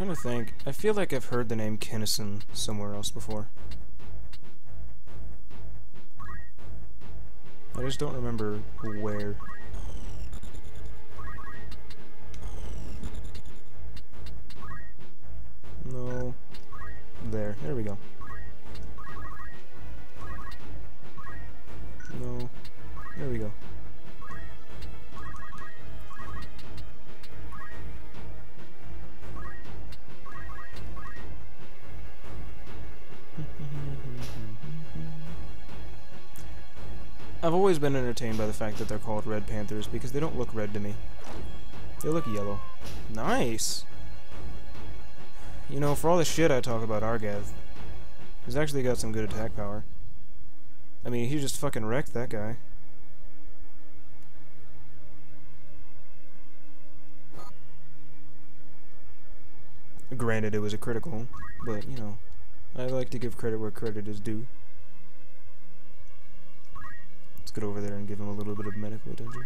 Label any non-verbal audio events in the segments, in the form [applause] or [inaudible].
trying to think. I feel like I've heard the name Kinnison somewhere else before. I just don't remember where. No. There. There we go. I've always been entertained by the fact that they're called Red Panthers because they don't look red to me. They look yellow. Nice! You know, for all the shit I talk about Argath, he's actually got some good attack power. I mean, he just fucking wrecked that guy. Granted, it was a critical, but, you know, I like to give credit where credit is due. Let's get over there and give him a little bit of medical attention.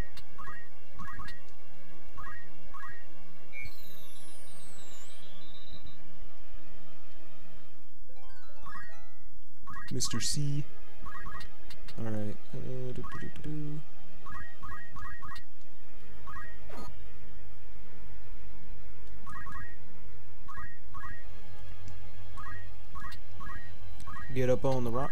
Mr. C. Alright. Uh, Get up on the rock.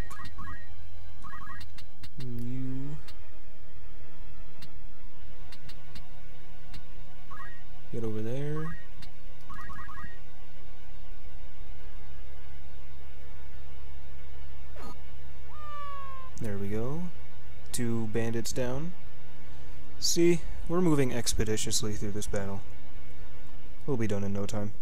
Bandits down. See, we're moving expeditiously through this battle. We'll be done in no time.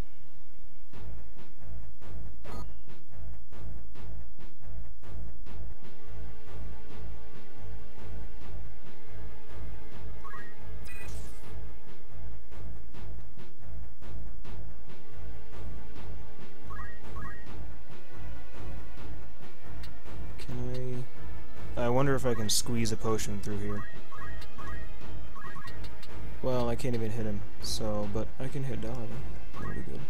Wonder if I can squeeze a potion through here. Well, I can't even hit him, so, but I can hit Dahlia. That'll be good.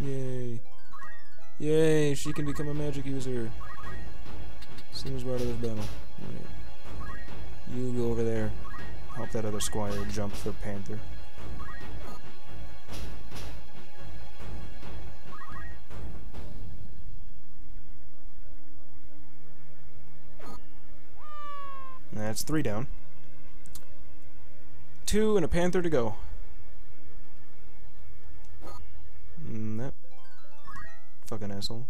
Yay. Yay, she can become a magic user. We're out of this battle. Alright. You go over there. Help that other squire jump for Panther. That's three down. Two and a panther to go. Mm, that fucking asshole.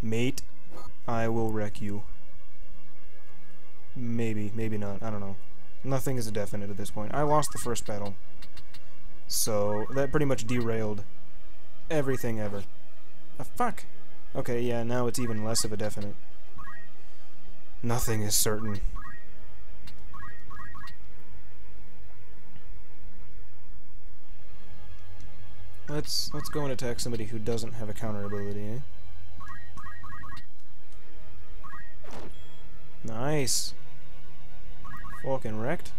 Mate, I will wreck you. Maybe, maybe not. I don't know. Nothing is a definite at this point. I lost the first battle. So, that pretty much derailed everything ever. Ah, fuck! Okay, yeah, now it's even less of a definite. Nothing is certain. Let's let's go and attack somebody who doesn't have a counter ability, eh? Nice. Fucking wrecked.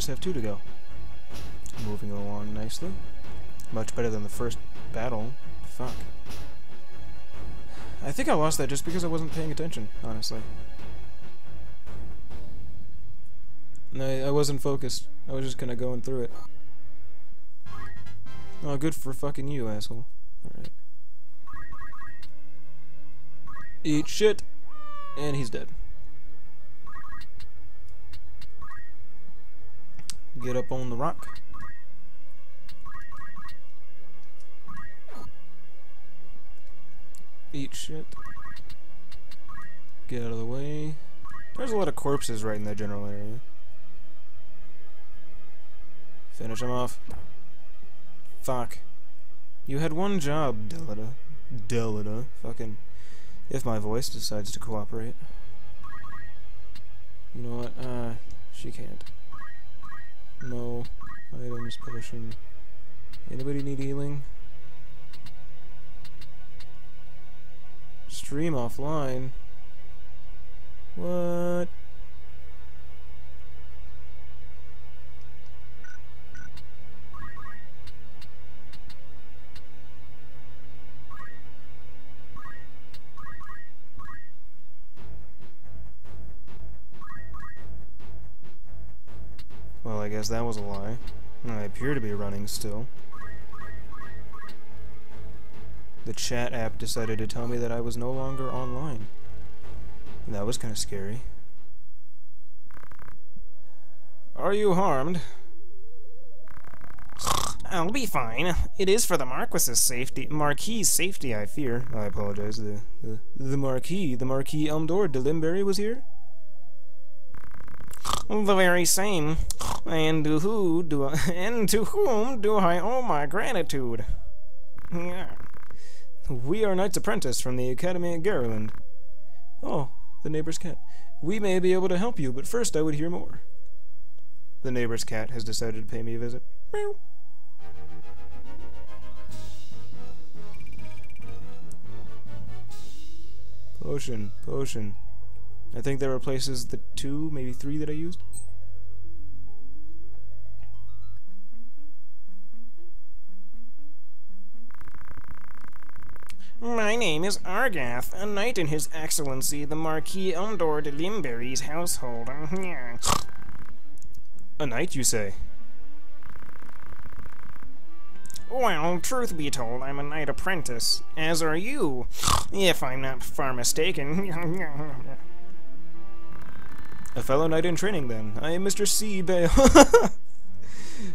Just have two to go. Moving along nicely. Much better than the first battle. Fuck. I think I lost that just because I wasn't paying attention, honestly. I, I wasn't focused. I was just kinda going through it. Oh, good for fucking you, asshole. Alright. Eat shit. And he's dead. Get up on the rock. Eat shit. Get out of the way. There's a lot of corpses right in that general area. Finish him off. Fuck. You had one job, Delita. Delita. Fucking. If my voice decides to cooperate. You know what? Uh, she can't. No. Items, potion. Anybody need healing? Stream offline. What? Guess that was a lie. I appear to be running still. The chat app decided to tell me that I was no longer online. That was kind of scary. Are you harmed? [sighs] I'll be fine. It is for the Marquis's safety. Marquis's safety, I fear. I apologize. The the, the Marquis, the Marquis Elmdor de Limberry was here? The very same. And to who do I, [laughs] and to whom do I owe my gratitude? We are Knight's Apprentice from the Academy at Gariland. Oh, the neighbor's cat. We may be able to help you, but first I would hear more. The neighbor's cat has decided to pay me a visit. Meow. Potion, potion. I think that replaces the two, maybe three that I used. My name is Argath, a knight in His Excellency the Marquis Elmdor de Limberry's household. a knight, you say? Well, truth be told, I'm a knight apprentice, as are you, if I'm not far mistaken. a fellow knight in training, then. I am Mr. C. Beowulf. [laughs]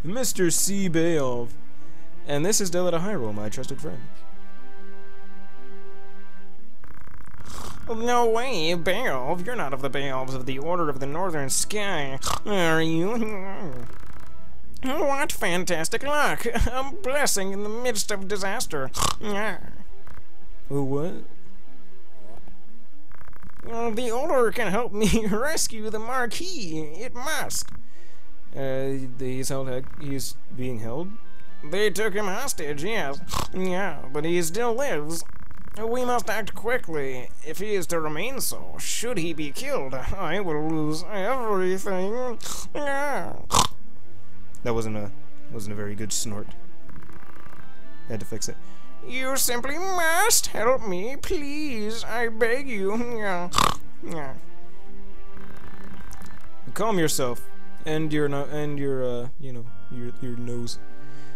Mr. C. Beowulf. And this is Delita Heiral, my trusted friend. No way, Beowulf. You're not of the Beowulfs of the Order of the Northern Sky, are you? What fantastic luck! A blessing in the midst of disaster. Who what? The Order can help me [laughs] rescue the Marquis. It must. Uh, he's held. He's being held. They took him hostage. Yes. Yeah, but he still lives. We must act quickly. If he is to remain so, should he be killed, I will lose everything. That wasn't a wasn't a very good snort. I Had to fix it. You simply must help me, please. I beg you. Calm yourself, and your no and your uh, you know, your your nose.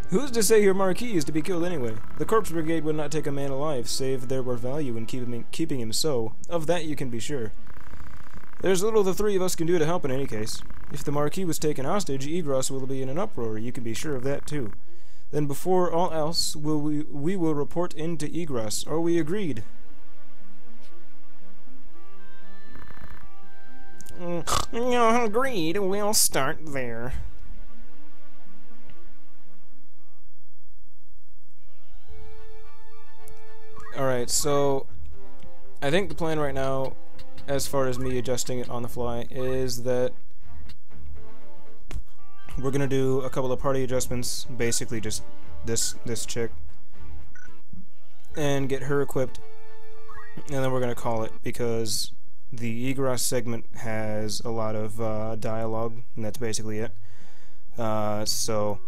Who's to say your Marquis is to be killed anyway? The Corpse Brigade would not take a man alive, save there were value in keep him, keeping him so. Of that you can be sure. There's little the three of us can do to help in any case. If the Marquis was taken hostage, Igros will be in an uproar, you can be sure of that too. Then before all else, will we, we will report in to Igros. Are we agreed? Mm, agreed. We'll start there. Alright, so I think the plan right now, as far as me adjusting it on the fly, is that we're gonna do a couple of party adjustments, basically just this this chick, and get her equipped, and then we're gonna call it because the Igros segment has a lot of uh, dialogue, and that's basically it. Uh, so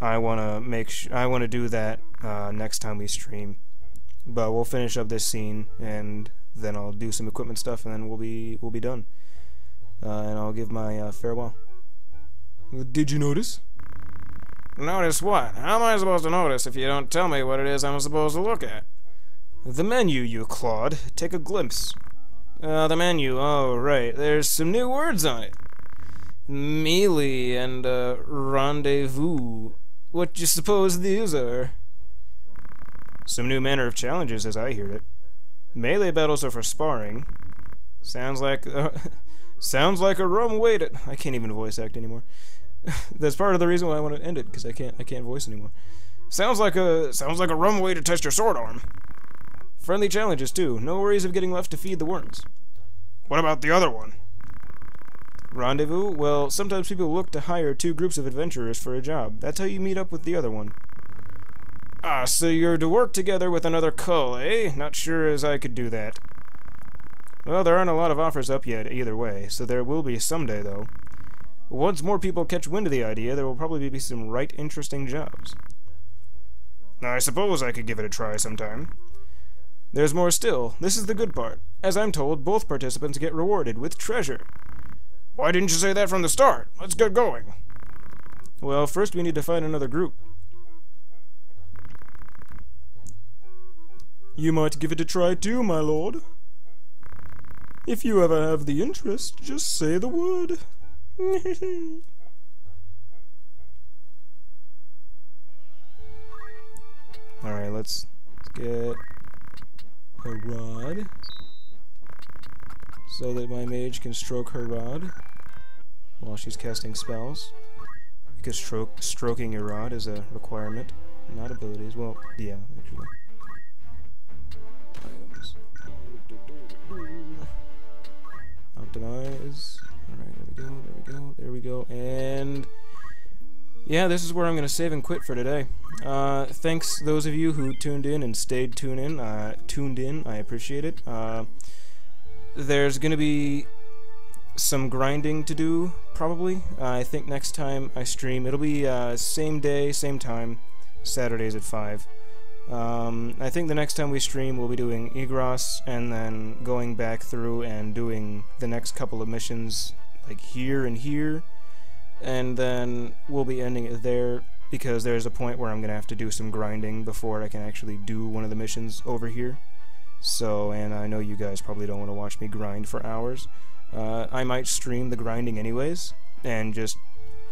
I wanna make I wanna do that uh, next time we stream. But we'll finish up this scene, and then I'll do some equipment stuff, and then we'll be we'll be done. Uh, and I'll give my uh, farewell. Did you notice? Notice what? How am I supposed to notice if you don't tell me what it is I'm supposed to look at? The menu, you clod. Take a glimpse. Uh, the menu, oh, right. There's some new words on it. Melee and, uh, rendezvous. What do you suppose these are? Some new manner of challenges, as I hear it. Melee battles are for sparring. Sounds like, uh, [laughs] sounds like a rum way to... I can't even voice act anymore. [laughs] That's part of the reason why I want to end it, because I can't, I can't voice anymore. Sounds like a, sounds like a rum way to test your sword arm. Friendly challenges, too. No worries of getting left to feed the worms. What about the other one? Rendezvous? Well, sometimes people look to hire two groups of adventurers for a job. That's how you meet up with the other one. Ah, so you're to work together with another cull, eh? Not sure as I could do that. Well, there aren't a lot of offers up yet either way, so there will be someday, though. Once more people catch wind of the idea, there will probably be some right interesting jobs. I suppose I could give it a try sometime. There's more still. This is the good part. As I'm told, both participants get rewarded with treasure. Why didn't you say that from the start? Let's get going. Well, first we need to find another group. You might give it a try too, my lord. If you ever have the interest, just say the word. [laughs] Alright, let's, let's get a rod so that my mage can stroke her rod while she's casting spells. Because stroke, stroking your rod is a requirement, not abilities. Well, yeah, actually. Optimize. Alright, there we go, there we go, there we go, and... Yeah, this is where I'm going to save and quit for today. Uh, thanks those of you who tuned in and stayed tuned in. Uh, tuned in, I appreciate it. Uh, there's going to be some grinding to do, probably. Uh, I think next time I stream, it'll be uh, same day, same time, Saturdays at 5. Um, I think the next time we stream, we'll be doing Igros, and then going back through and doing the next couple of missions, like here and here, and then we'll be ending it there, because there's a point where I'm going to have to do some grinding before I can actually do one of the missions over here. So, and I know you guys probably don't want to watch me grind for hours. Uh, I might stream the grinding anyways, and just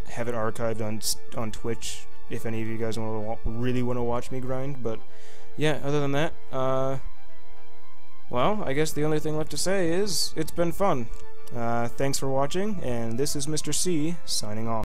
have it archived on on Twitch if any of you guys want to really want to watch me grind. But yeah, other than that, uh, well, I guess the only thing left to say is it's been fun. Uh, thanks for watching, and this is Mr. C signing off.